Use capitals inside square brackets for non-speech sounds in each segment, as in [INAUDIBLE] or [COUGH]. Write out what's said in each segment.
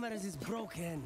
cameras is broken.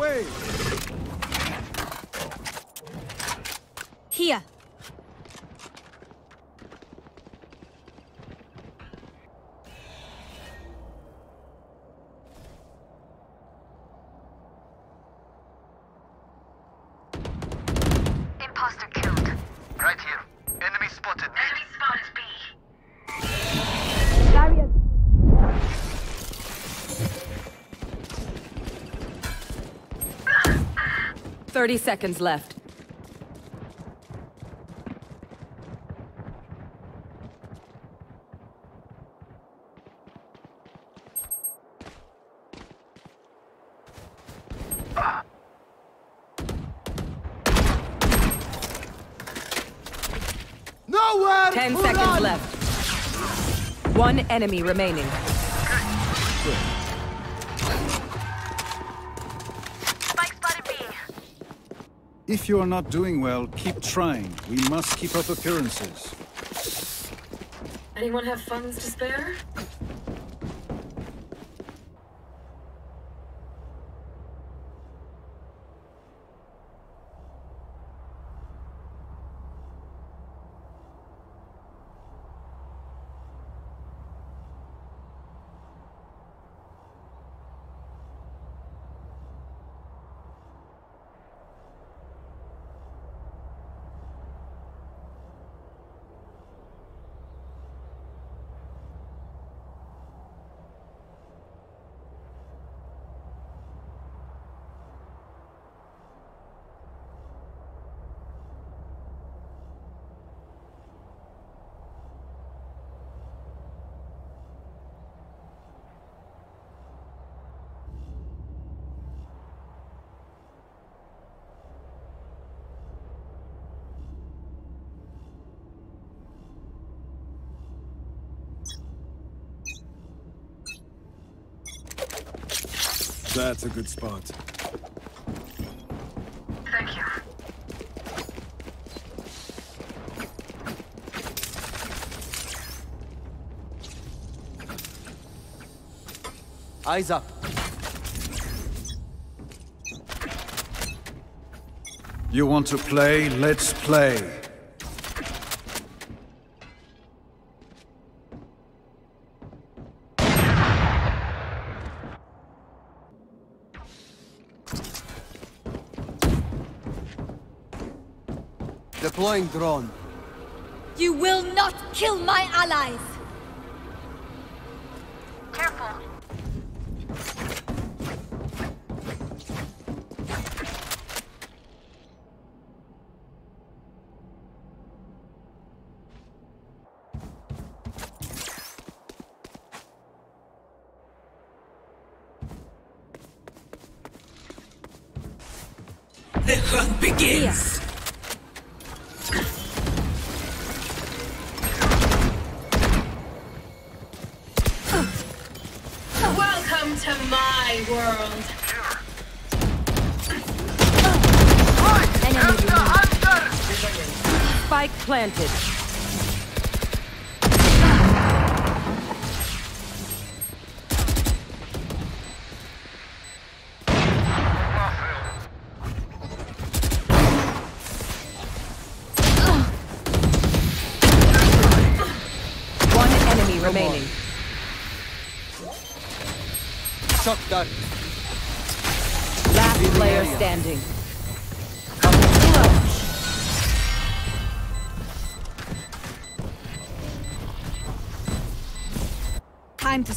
Way! Here. 30 seconds left. Nowhere! Ten seconds left. One enemy remaining. If you are not doing well, keep trying. We must keep up appearances. Anyone have funds to spare? That's a good spot. Thank you. Eyes up. You want to play? Let's play. Deploying You will not kill my allies!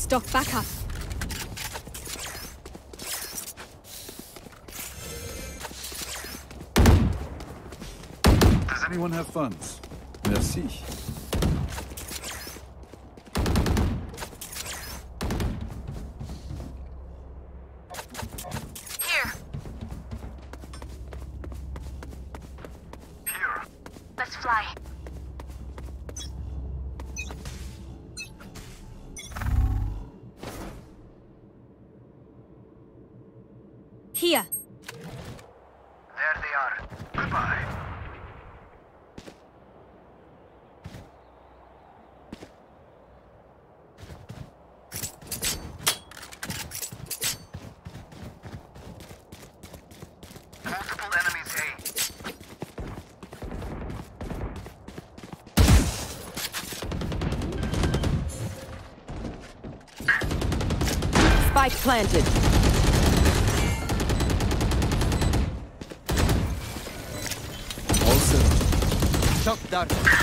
Stock back up. Does anyone have funds? Merci. Spike planted. Also. Shock dart.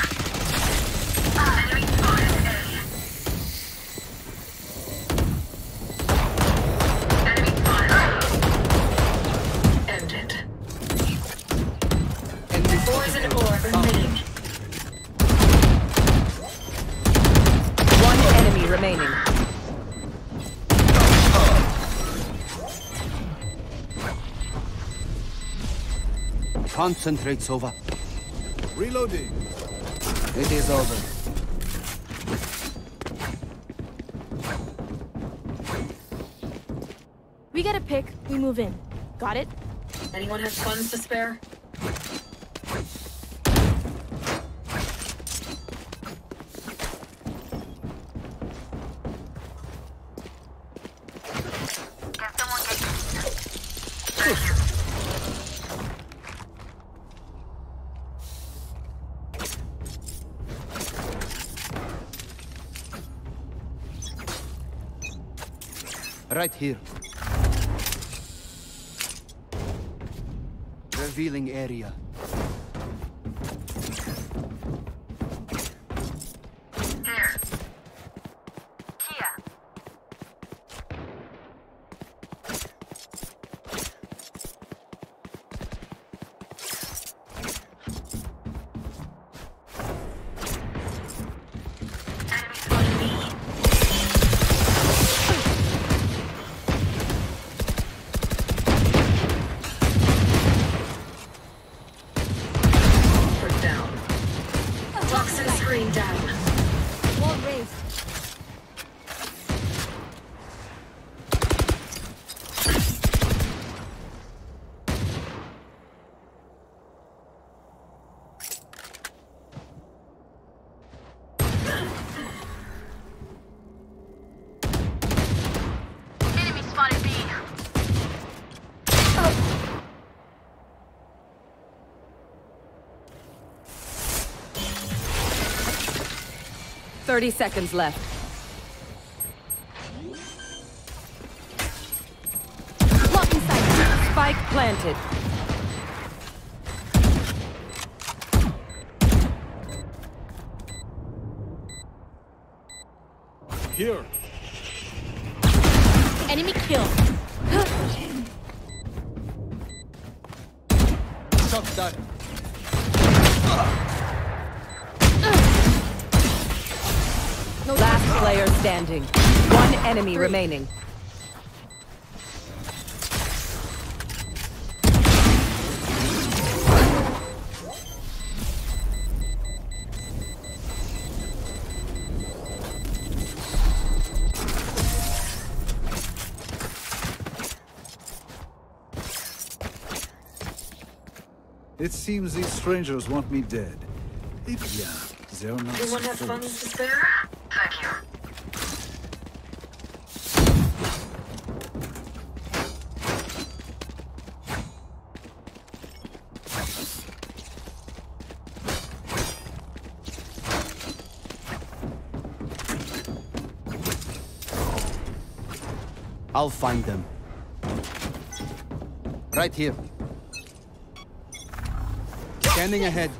Concentrate, Sova. Reloading. It is over. We get a pick, we move in. Got it? Anyone has funds to spare? Right here. Revealing area. 30 seconds left. Blocking sight. Spike planted. Here. Enemy killed. Standing. One enemy remaining. It seems these strangers want me dead. Eh bien, they're not Anyone have supposed. funds to spare? Thank I'll find them. Right here. Standing ahead.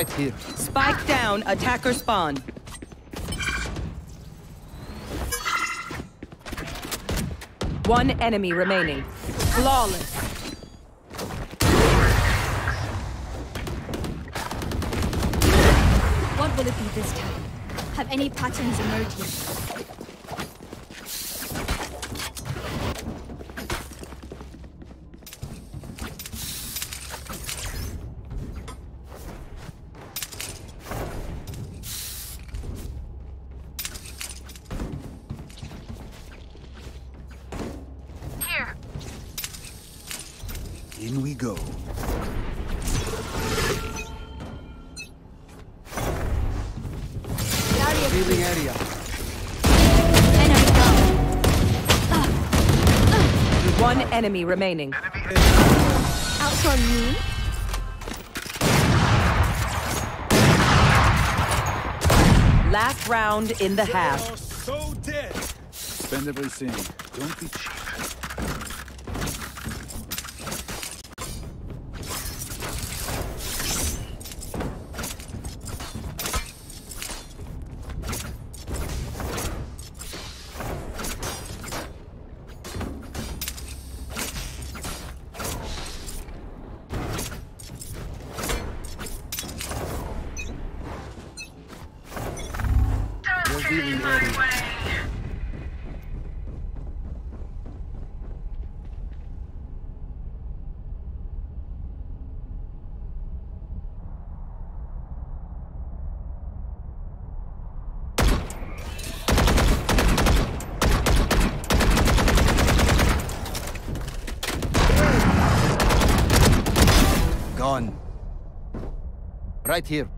Right here. Spike down. Attacker spawn. One enemy remaining. Flawless. What will it be this time? Have any patterns emerged yet? One enemy remaining. Outrun me. Last round in the half. so dead. Spend everything. Don't be cheap. Right here.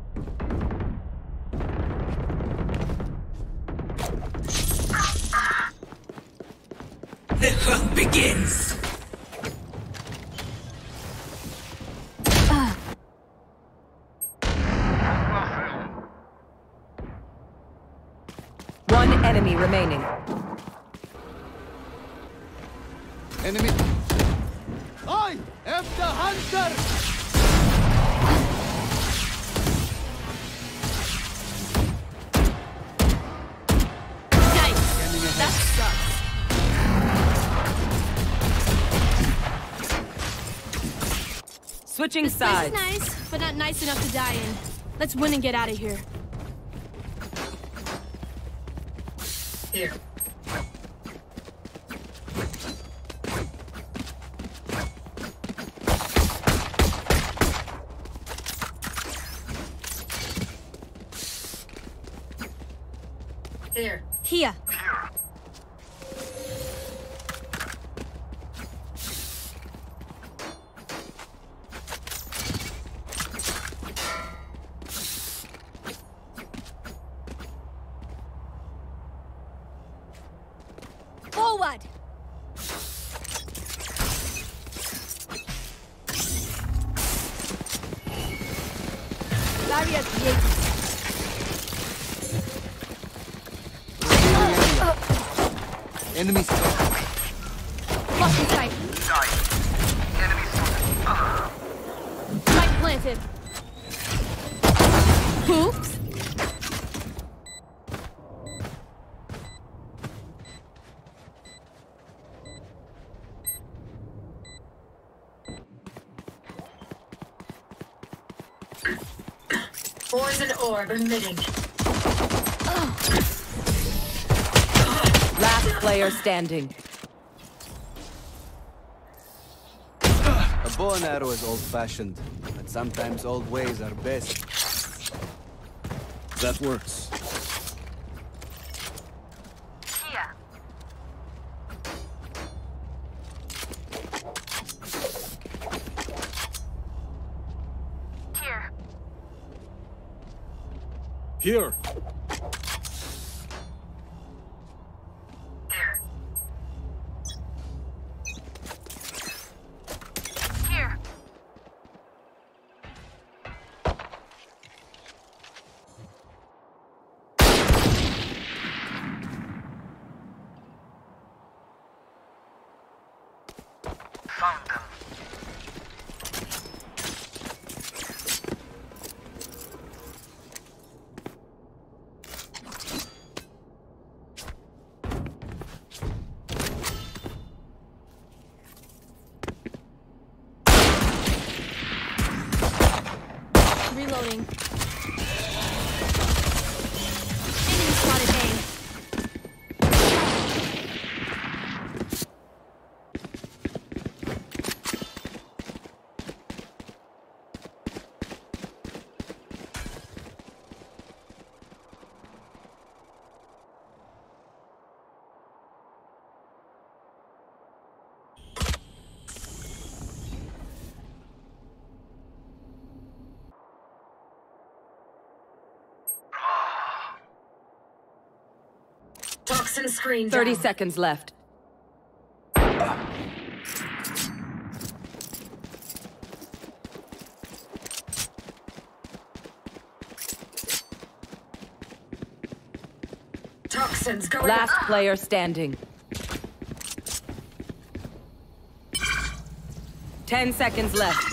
Switching This place sides. is nice, but not nice enough to die in. Let's win and get out of here. Here. Here. Here. Forward. Barrier created. Enemy spotted. Lost in sight. Enemy spotted. Spike planted. Oops. Poison orb emitting. Last player standing. A bow and arrow is old-fashioned, but sometimes old ways are best. That works. Here. Here. Here. Here. Here. Found them. Toxin screen 30 down. seconds left. Toxins going Last up. player standing. 10 seconds left.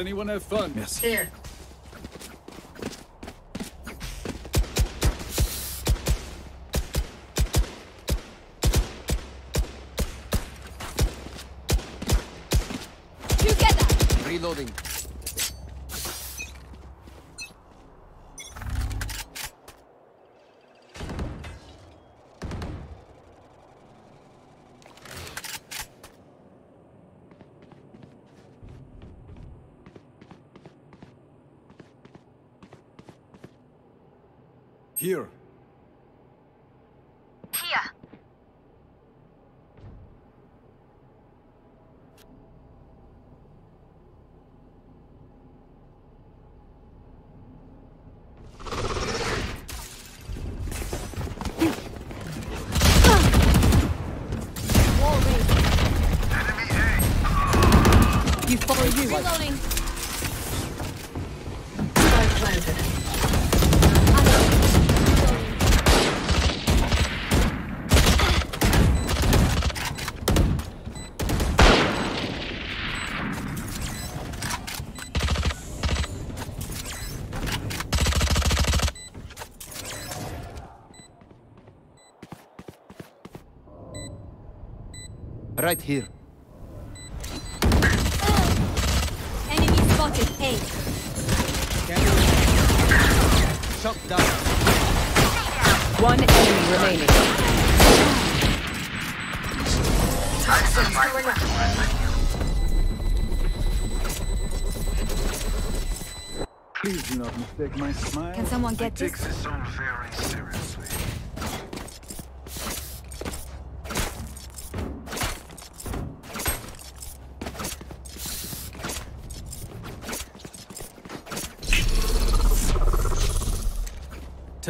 Anyone have fun? Yes. Here. Right here. Enemy spotted A. Shot down. One enemy remaining. Toxins going up. Please do not mistake my smile. Can someone get Take this? this all very seriously.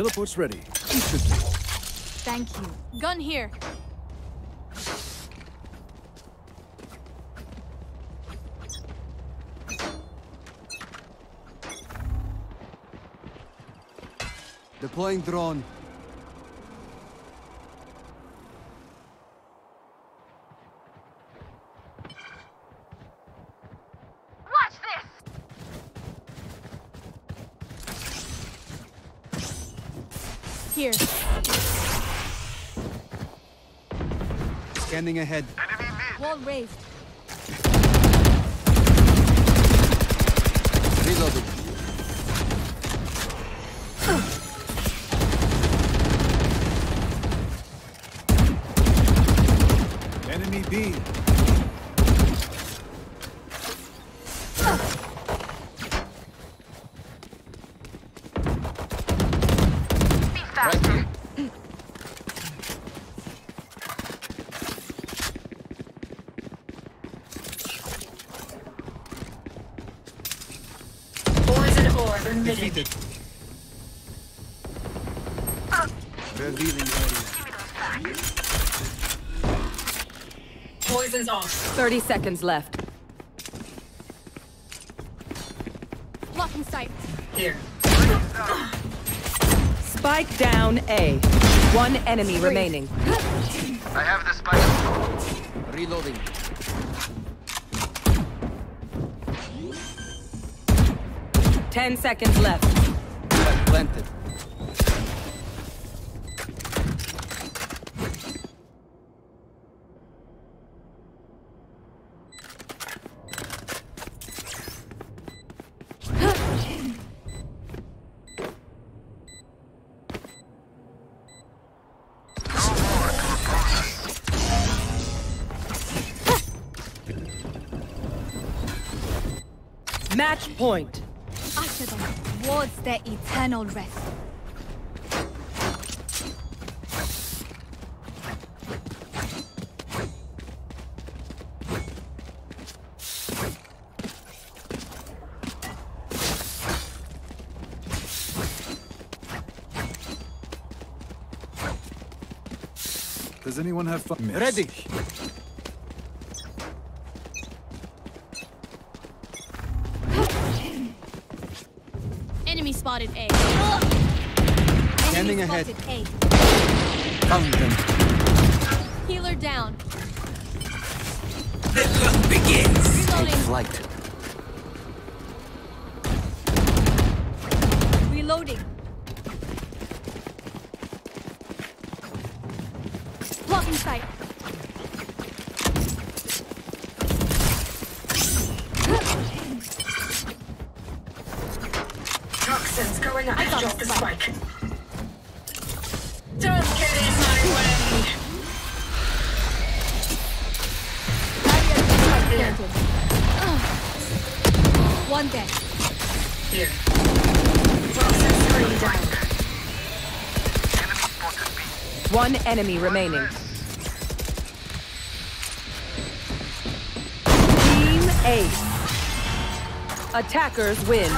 Teleport's ready. Thank you. Gun here. Deploying drone. Scanning ahead. Enemy mid. Wall raised. Reloading. Enemy B. Be faster. Poison orb emitting. Defeated. Revealing area. Poison's off. 30 seconds left. Blocking sight. Here. Spike down A. One enemy remaining. I have the spike. Reloading. Ten seconds left. Match point. I Capture them towards their eternal rest. Does anyone have fun? Ready. Scanning Enemy ahead. A. Found them. Healer down. The hunt begins. Reloading. Flight. Enemy remaining. Team Ace. Attackers win.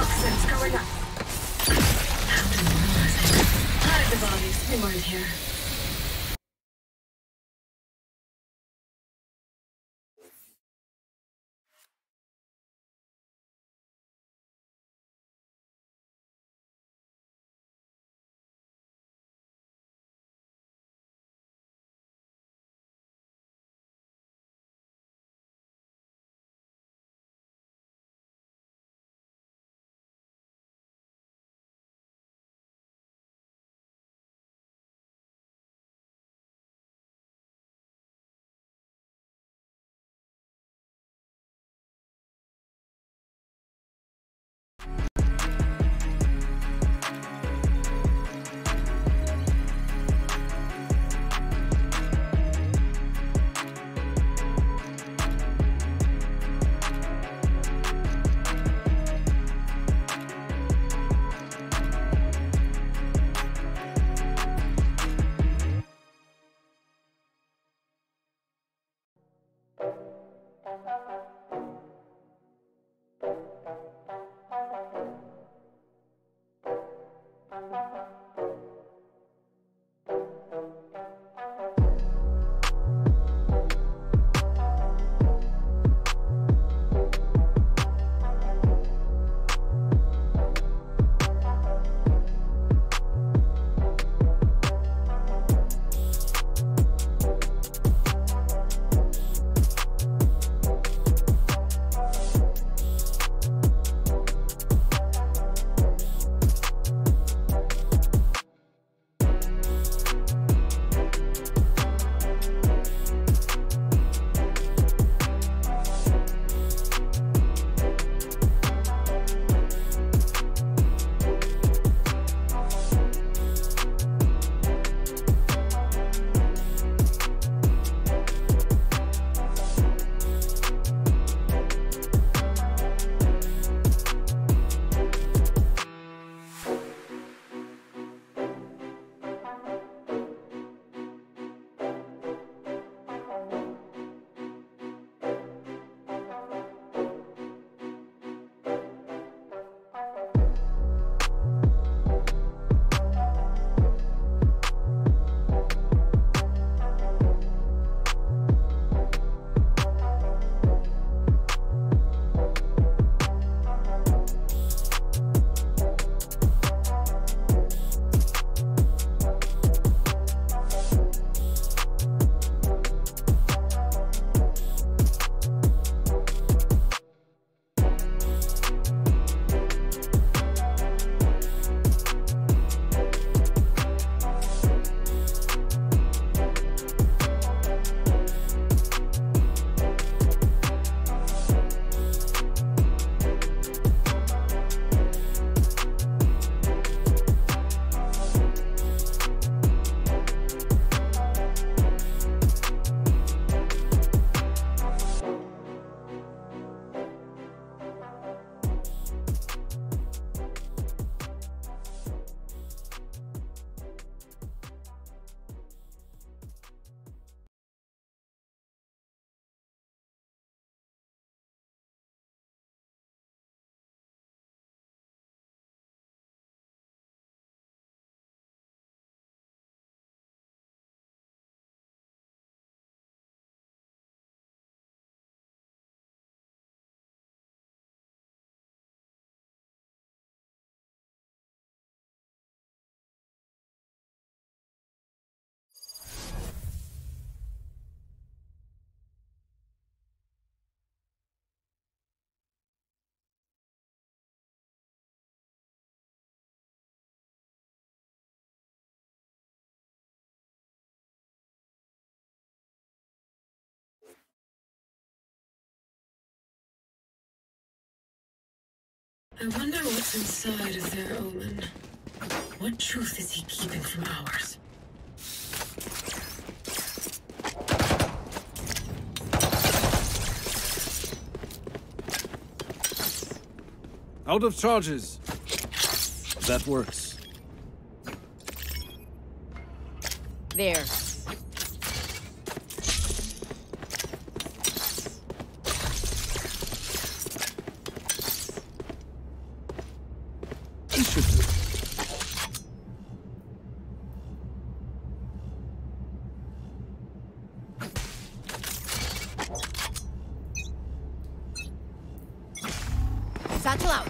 I wonder what's inside of their omen. What truth is he keeping from ours? Out of charges. That works. There. This should do. Satchel out.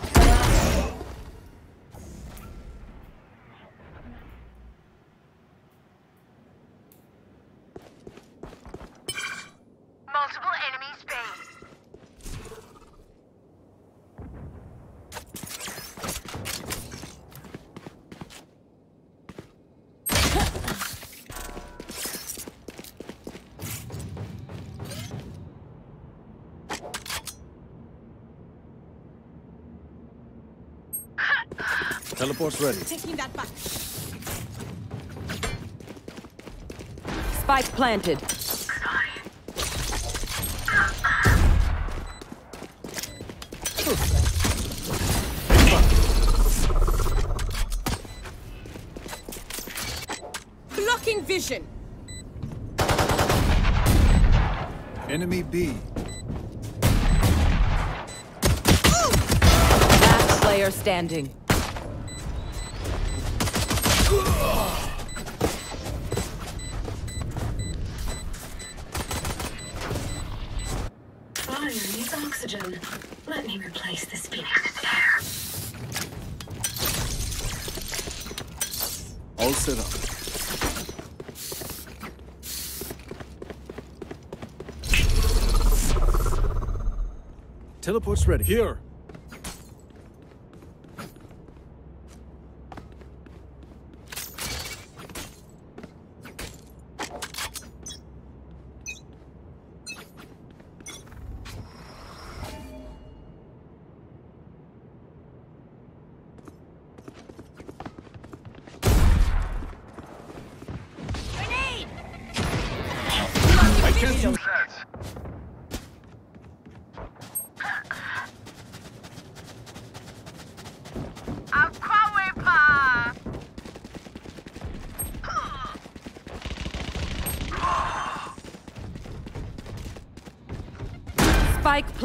Multiple enemies base. Teleport's ready. Taking that back. Spike planted. Blocking vision. Enemy B. Last player standing. Set up. Teleport's ready. Here.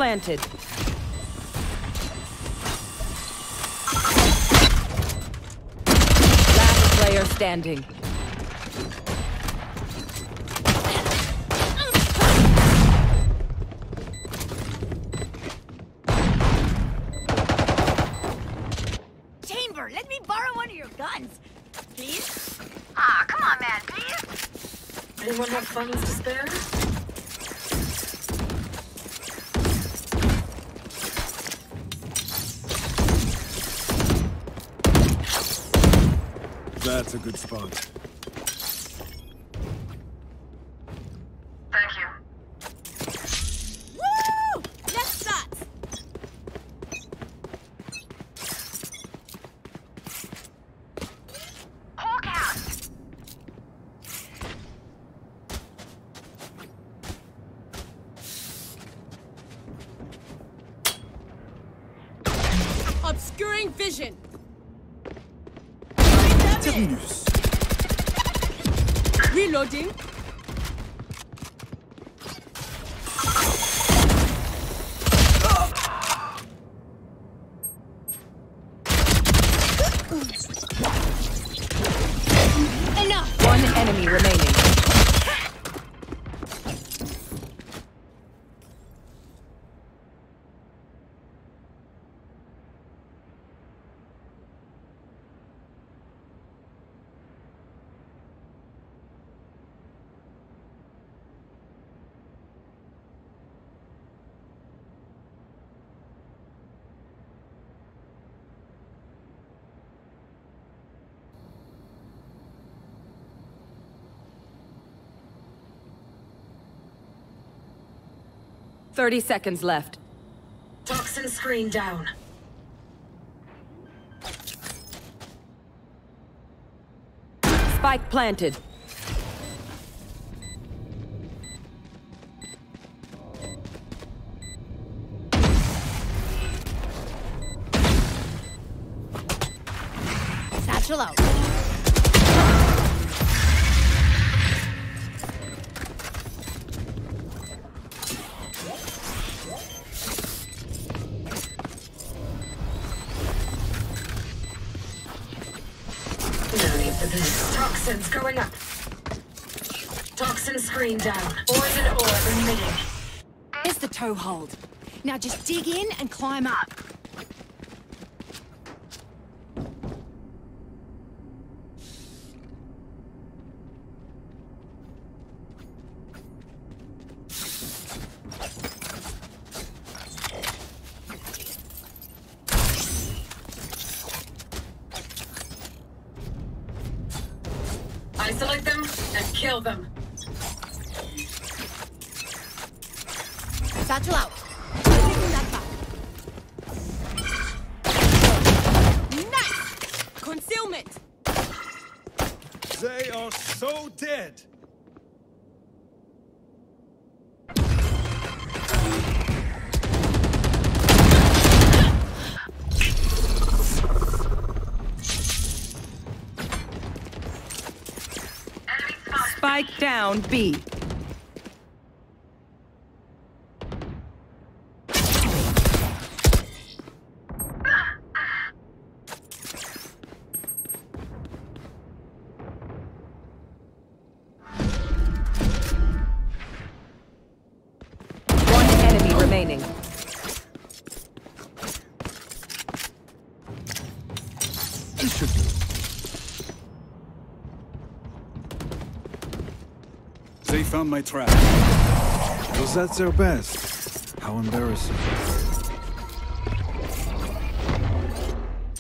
Planted. Last player standing. That's a good spot. 30 seconds left. Toxin screen down. Spike planted. There's the toe hold. Now just dig in and climb up. Isolate them and kill them. Satchel out. Taking that back. Nice! Concealment! They are so dead. Spike down B. found my trap. Was that their best? How embarrassing.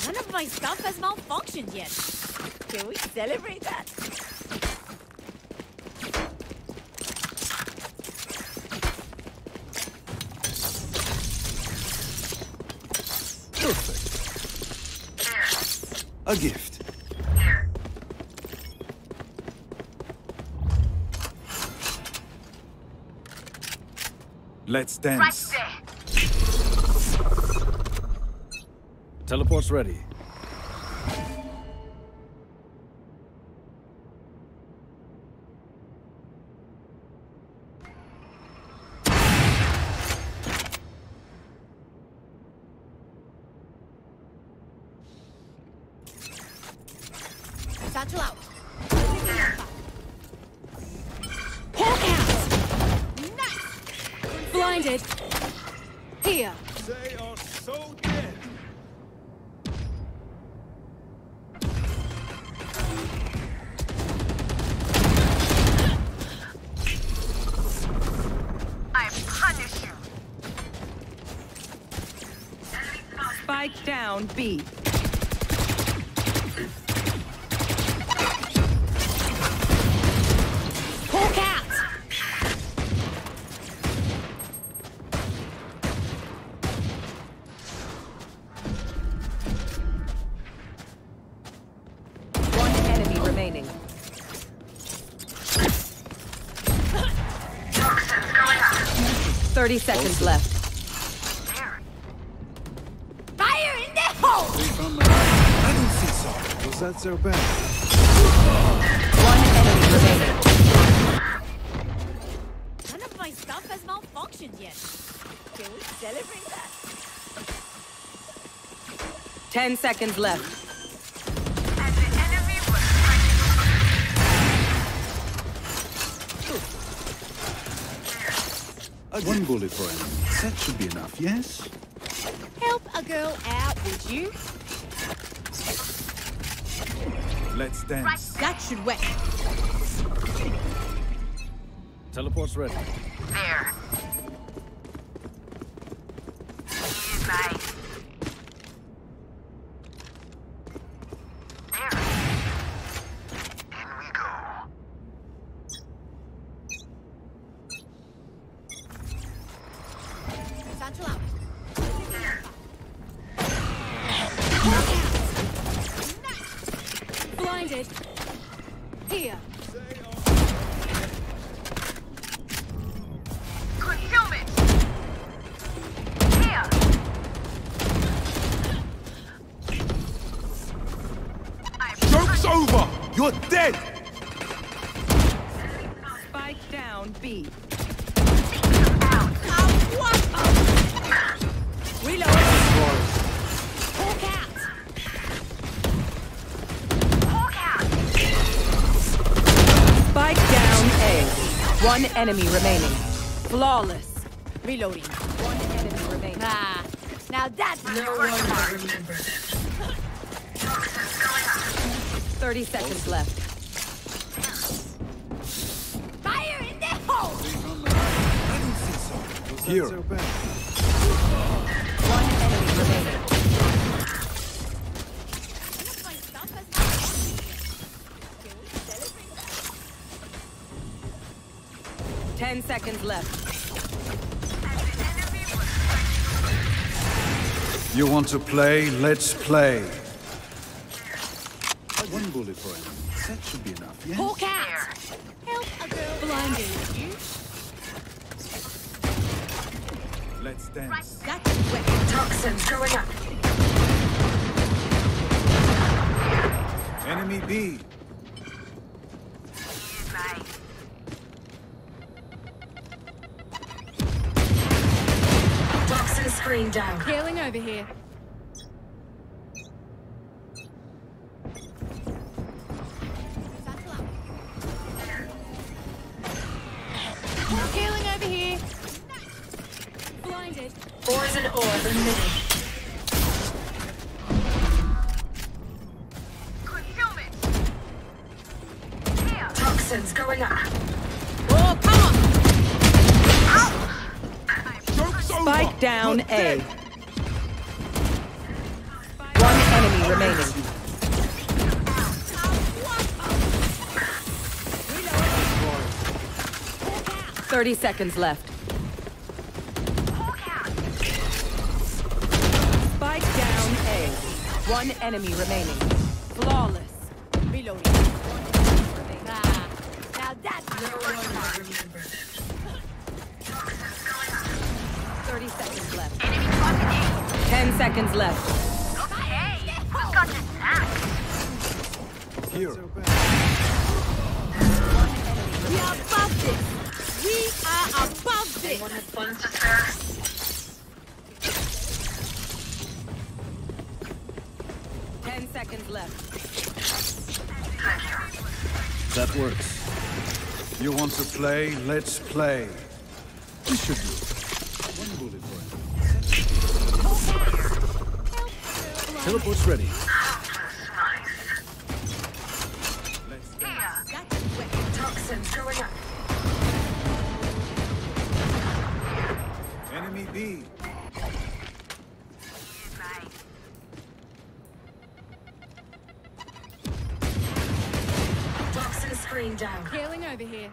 None of my stuff has malfunctioned yet. Can we celebrate that? Perfect. A gift. Let's dance. Teleport's ready. 30 seconds left. Fire in the hole! I don't think so. Was that so bad? One enemy remaining. None of my stuff has malfunctioned yet. Can we celebrate that? Ten seconds left. One bullet for him. That should be enough, yes? Help a girl out, would you? Let's dance. That should work. Teleport's ready. there. One enemy remaining. Flawless. Reloading. One enemy remaining. Ah, now that's No one will remember [LAUGHS] 30 seconds left. Ten seconds left. You want to play? Let's play. One bullet for him. That should be enough, yeah? Hawk out. Help a girl. Blinded. Let's dance. That's wet. Toxins going up. Enemy B. down. Healing over here. 30 seconds left. Spike down A. One enemy remaining. Let's play. This should do. One bullet for him. Teleport's ready. Let's dance. That's wet. Toxins going up. Enemy B. Toxin screen down. Healing over here.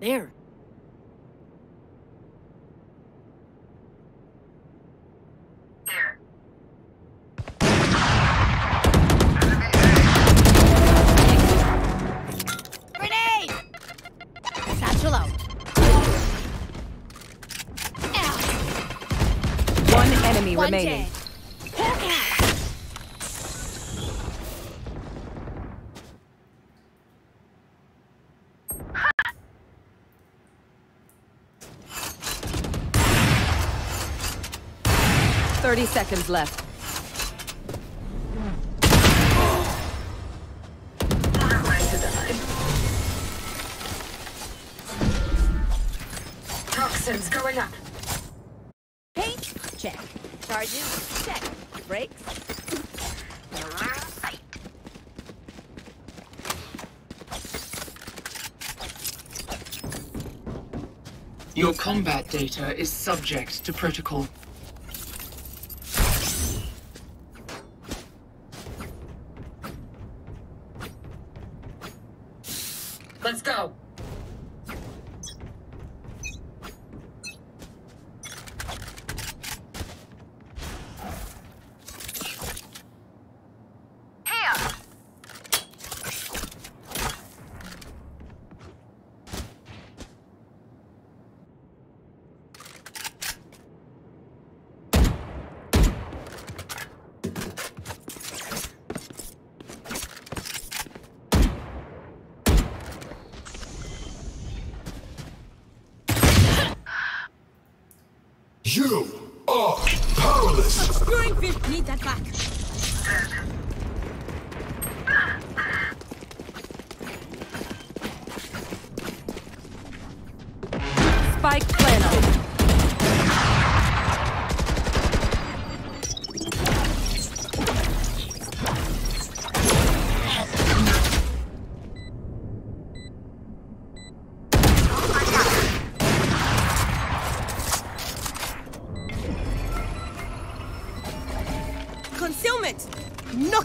There. Seconds left. Toxins going up. Paint? Check. Charges? Check. Brakes? Your combat data is subject to protocol.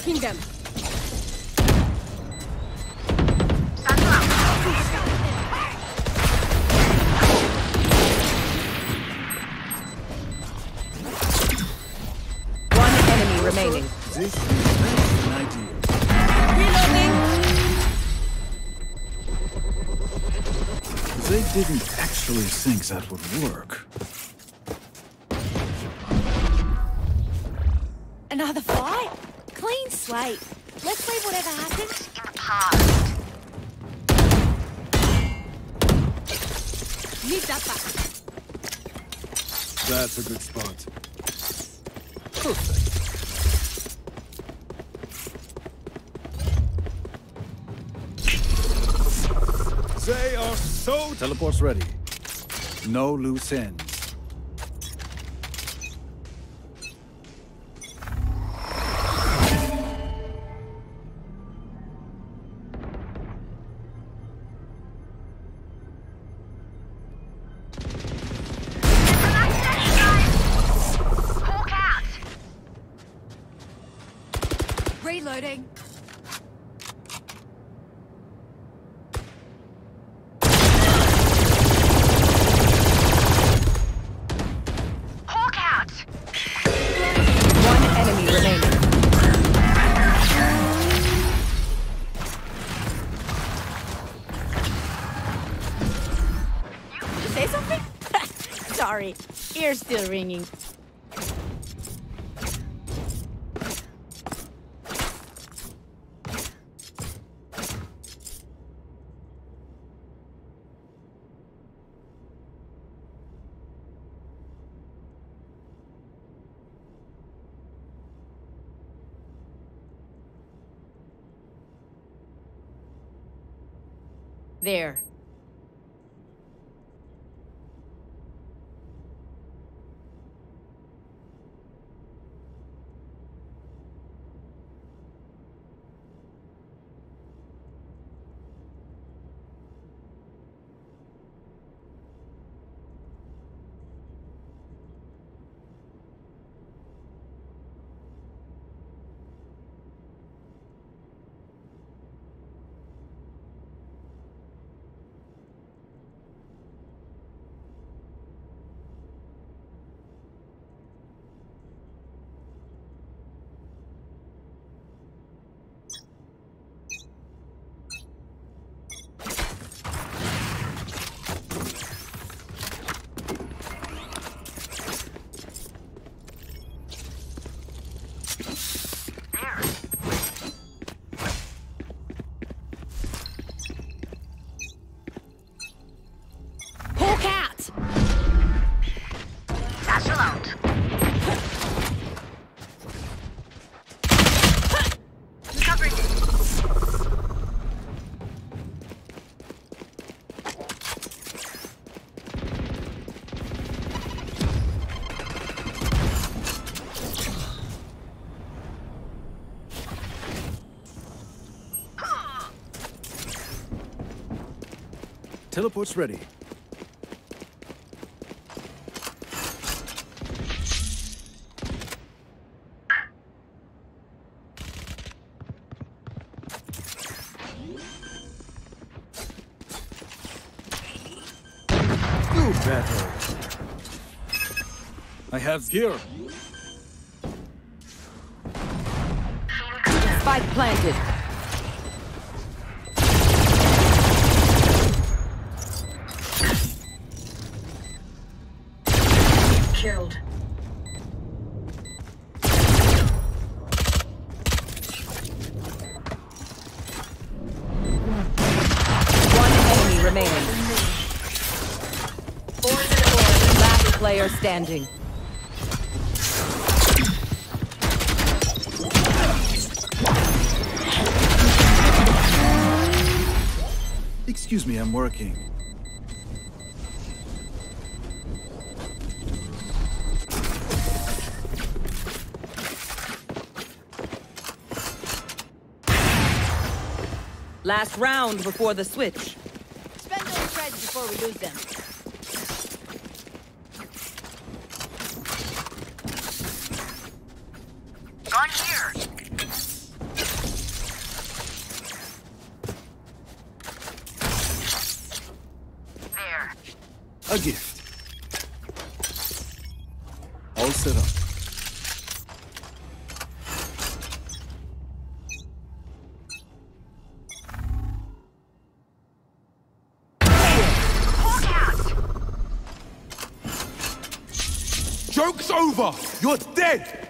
Knocking them. One enemy remaining. This is an idea. Reloading. They didn't actually think that would work. Clean. Let's leave whatever happened In the past. Need that back. That's a good spot. Perfect. They are so teleports ready. No loose ends. There. Teleport's ready. Battle. I have gear. Spike planted. Standing. Excuse me, I'm working. Last round before the switch. Spend those threads before we lose them. Gun here. There. A gift. All set up. Joke's over! You're dead!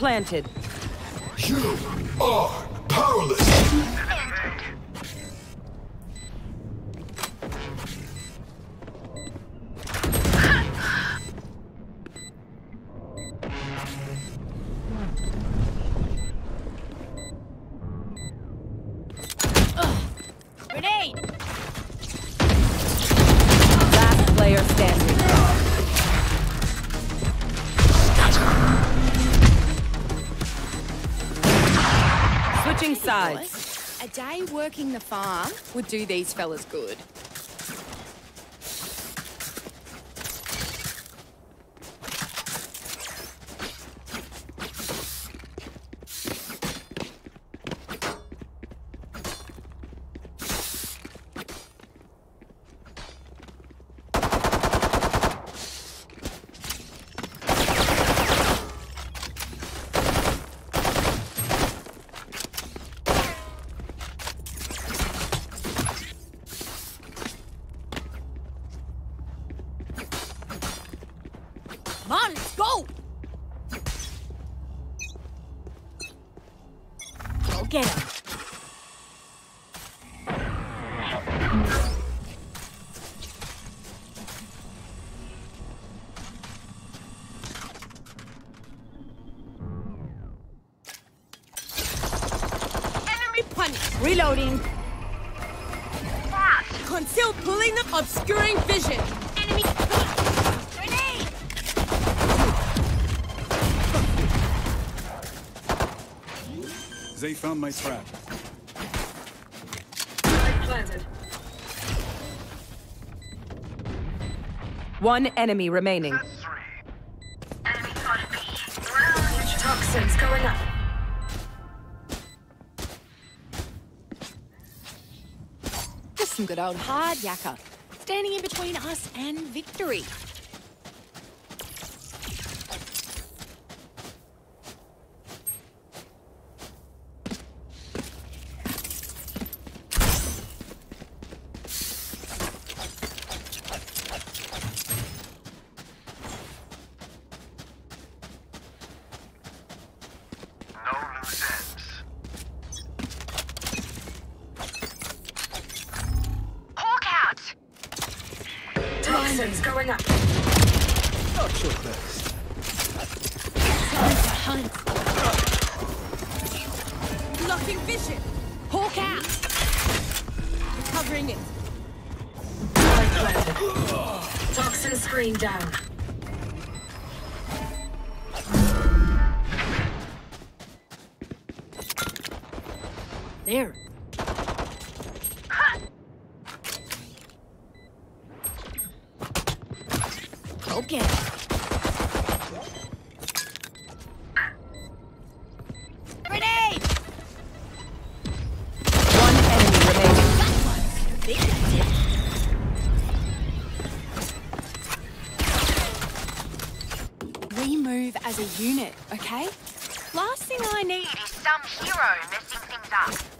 Planted. You are working the farm would do these fellas good. Come on, let's go! Go get him! Enemy punish. Reloading! Conceal pulling them, obscuring vision. Enemy. Grenade! They found my trap. Planted. One enemy remaining. Three. Enemy. Toxins going up. Just some good old hard yakka. Standing in between us and victory. as a unit, okay? Last thing I need is some hero messing things up.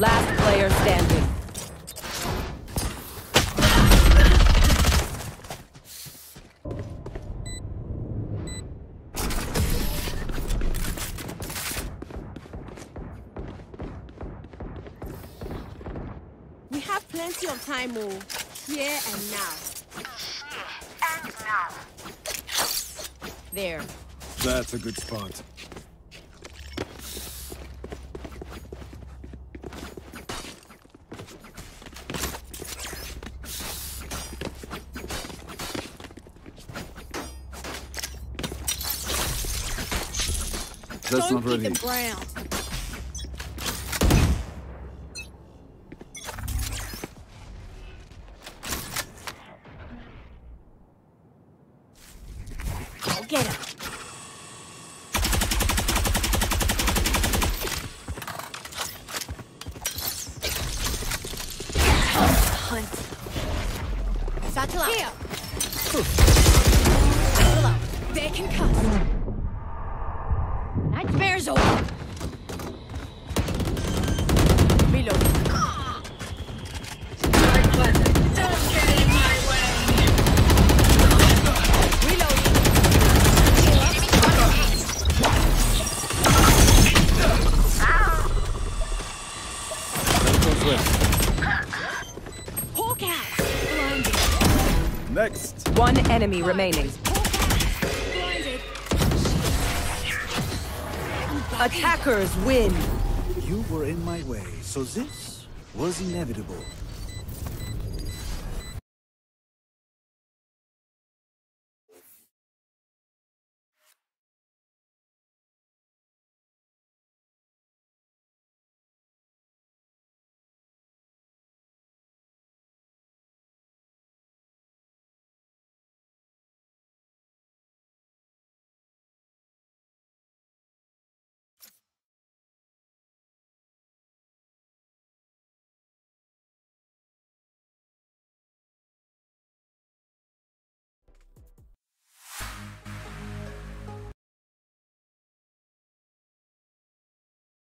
Last player standing. We have plenty of time, oh. Here and now. Here and now. There. That's a good spot. That's Don't not ready. Enemy remaining. Attackers win. You were in my way, so this was inevitable.